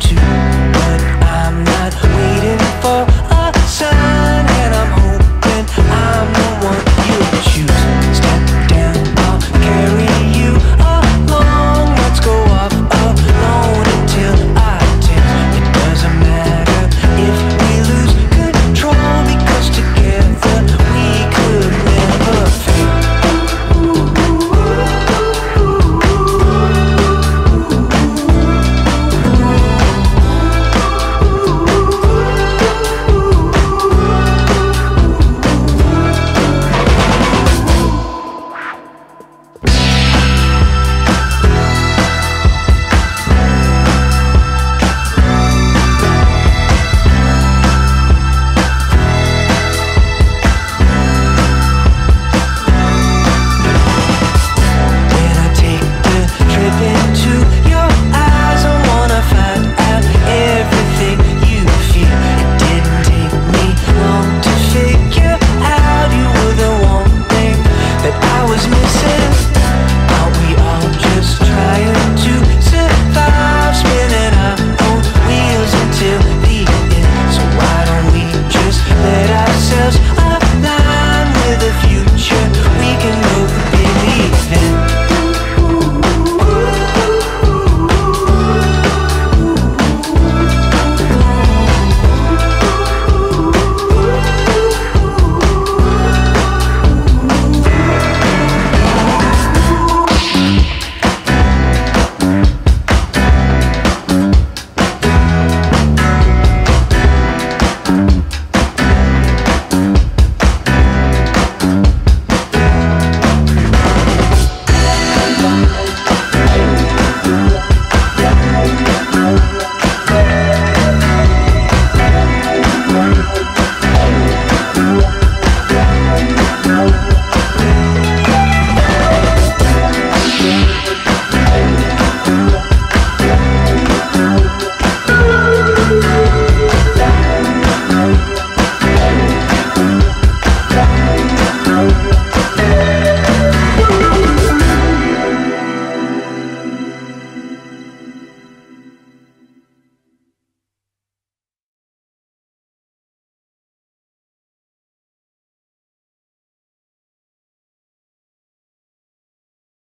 to